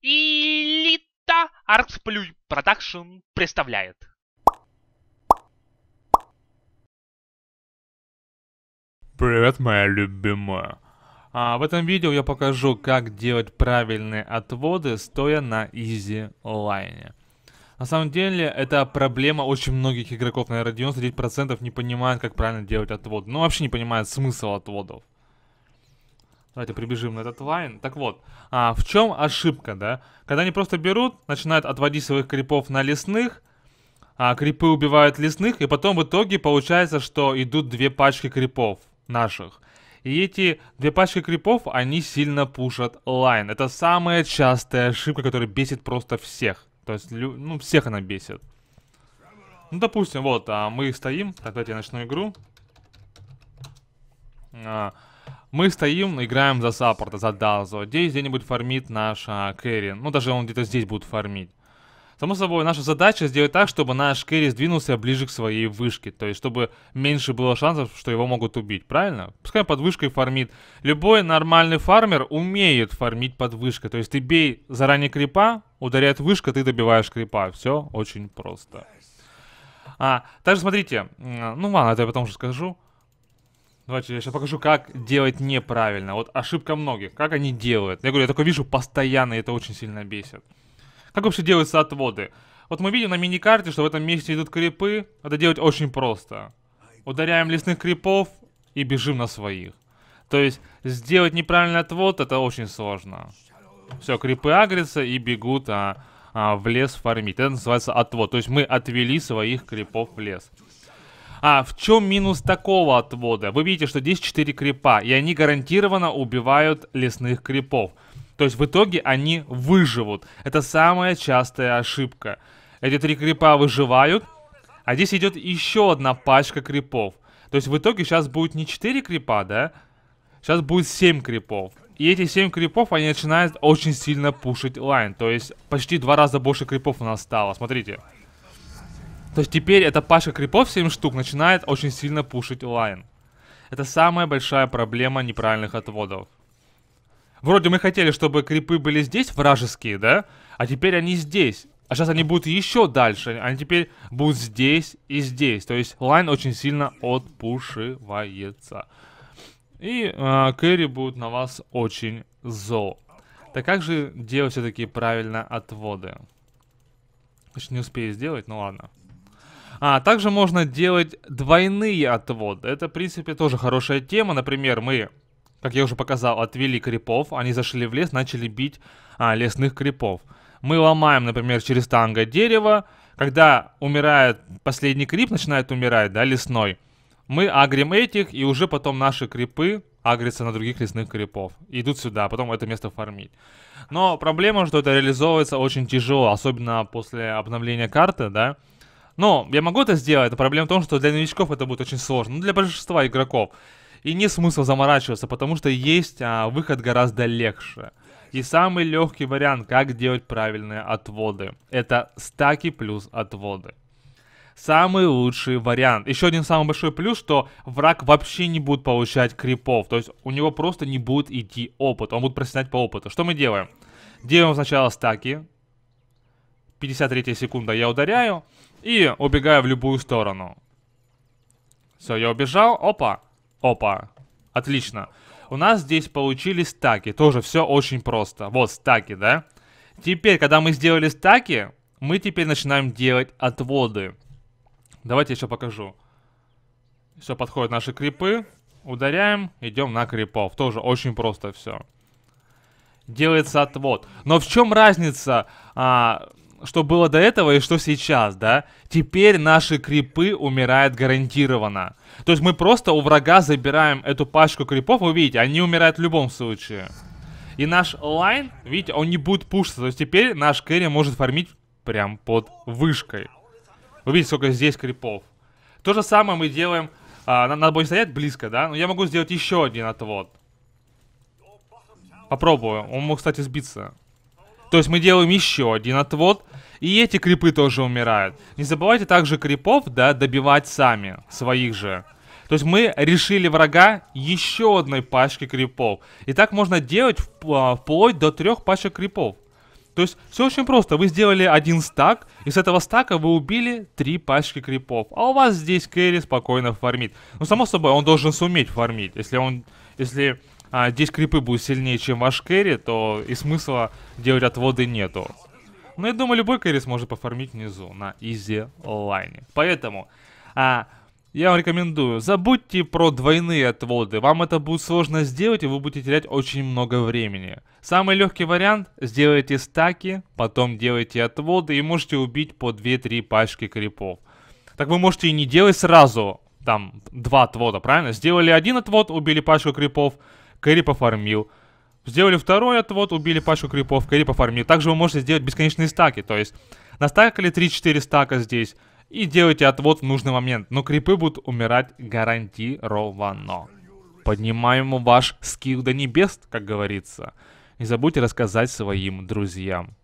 Элита Арксплюй Продакшн представляет. Привет, моя любимая. А, в этом видео я покажу, как делать правильные отводы, стоя на Easy Lane. На самом деле, это проблема очень многих игроков. Наверное, 99% не понимают, как правильно делать отвод. Ну, вообще не понимают смысл отводов. Давайте прибежим на этот лайн. Так вот, а, в чем ошибка, да? Когда они просто берут, начинают отводить своих крипов на лесных, а крипы убивают лесных, и потом в итоге получается, что идут две пачки крипов наших. И эти две пачки крипов, они сильно пушат лайн. Это самая частая ошибка, которая бесит просто всех. То есть, ну, всех она бесит. Ну, допустим, вот, а, мы стоим. Так, давайте я начну игру. А, мы стоим, играем за саппорта, за Далзо. Здесь где-нибудь фармит наш а, Кэрри. Ну, даже он где-то здесь будет фармить. Само собой, наша задача сделать так, чтобы наш Кэрри сдвинулся ближе к своей вышке. То есть, чтобы меньше было шансов, что его могут убить. Правильно? Пускай под вышкой фармит. Любой нормальный фармер умеет фармить под вышкой. То есть, ты бей заранее крипа, ударяет вышка, ты добиваешь крипа. Все очень просто. А, также смотрите. Ну ладно, это я потом уже скажу. Давайте я сейчас покажу, как делать неправильно. Вот ошибка многих. Как они делают. Я говорю, я такое вижу постоянно, и это очень сильно бесит. Как вообще делаются отводы? Вот мы видим на миникарте, что в этом месте идут крипы. Это делать очень просто. Ударяем лесных крипов и бежим на своих. То есть, сделать неправильный отвод, это очень сложно. Все, крипы агрятся и бегут а, а, в лес фармить. Это называется отвод. То есть, мы отвели своих крипов в лес. А, в чем минус такого отвода? Вы видите, что здесь 4 крипа, и они гарантированно убивают лесных крипов. То есть в итоге они выживут. Это самая частая ошибка. Эти три крипа выживают, а здесь идет еще одна пачка крипов. То есть в итоге сейчас будет не 4 крипа, да? Сейчас будет 7 крипов. И эти 7 крипов, они начинают очень сильно пушить лайн. То есть почти два раза больше крипов у нас стало. Смотрите. То есть теперь эта пачка крипов 7 штук начинает очень сильно пушить лайн. Это самая большая проблема неправильных отводов. Вроде мы хотели, чтобы крипы были здесь, вражеские, да? А теперь они здесь. А сейчас они будут еще дальше. Они теперь будут здесь и здесь. То есть лайн очень сильно отпушивается. И э, кэрри будут на вас очень зол. Так как же делать все-таки правильно отводы? Значит, не успею сделать, ну ладно. А, также можно делать двойные отводы. Это, в принципе, тоже хорошая тема. Например, мы, как я уже показал, отвели крипов. Они зашли в лес, начали бить а, лесных крипов. Мы ломаем, например, через танго дерево. Когда умирает последний крип, начинает умирать, да, лесной. Мы агрим этих, и уже потом наши крипы агрятся на других лесных крипов. идут сюда, а потом это место фармить. Но проблема, что это реализовывается очень тяжело, особенно после обновления карты, да. Но я могу это сделать, но проблема в том, что для новичков это будет очень сложно. Ну, для большинства игроков. И не смысл заморачиваться, потому что есть а, выход гораздо легче. И самый легкий вариант, как делать правильные отводы, это стаки плюс отводы. Самый лучший вариант. Еще один самый большой плюс, что враг вообще не будет получать крипов. То есть у него просто не будет идти опыт. Он будет проседать по опыту. Что мы делаем? Делаем сначала стаки. 53 секунда я ударяю. И убегаю в любую сторону. Все, я убежал. Опа. Опа. Отлично. У нас здесь получились стаки. Тоже все очень просто. Вот стаки, да? Теперь, когда мы сделали стаки, мы теперь начинаем делать отводы. Давайте еще покажу. Все, подходят наши крипы. Ударяем, идем на крипов. Тоже очень просто все. Делается отвод. Но в чем разница а, что было до этого и что сейчас, да? Теперь наши крипы умирают гарантированно. То есть мы просто у врага забираем эту пачку крипов, вы видите, они умирают в любом случае. И наш лайн, видите, он не будет пушиться. То есть теперь наш кэрри может фармить прям под вышкой. Вы видите, сколько здесь крипов. То же самое мы делаем... А, надо будет стоять близко, да? Но я могу сделать еще один отвод. Попробую. Он мог, кстати, сбиться. То есть мы делаем еще один отвод. И эти крипы тоже умирают. Не забывайте также крипов, да, добивать сами, своих же. То есть мы решили врага еще одной пачки крипов. И так можно делать а, вплоть до трех пачек крипов. То есть все очень просто. Вы сделали один стак, и с этого стака вы убили три пачки крипов. А у вас здесь кэрри спокойно фармит. Ну, само собой, он должен суметь фармить. Если он... Если а, здесь крипы будут сильнее, чем ваш кэрри, то и смысла делать отводы нету. Но я думаю, любой кэрри сможет пофармить внизу на изи лайне. Поэтому... А, я вам рекомендую, забудьте про двойные отводы. Вам это будет сложно сделать, и вы будете терять очень много времени. Самый легкий вариант, сделайте стаки, потом делайте отводы, и можете убить по 2-3 пачки крипов. Так вы можете и не делать сразу, там, два отвода, правильно? Сделали один отвод, убили пачку крипов, Кэрри пофармил. Сделали второй отвод, убили пачку крипов, Кэрри пофармил. Также вы можете сделать бесконечные стаки, то есть настакали 3-4 стака здесь, и делайте отвод в нужный момент. Но крипы будут умирать гарантированно. Поднимаем ваш скилл до небес, как говорится. Не забудьте рассказать своим друзьям.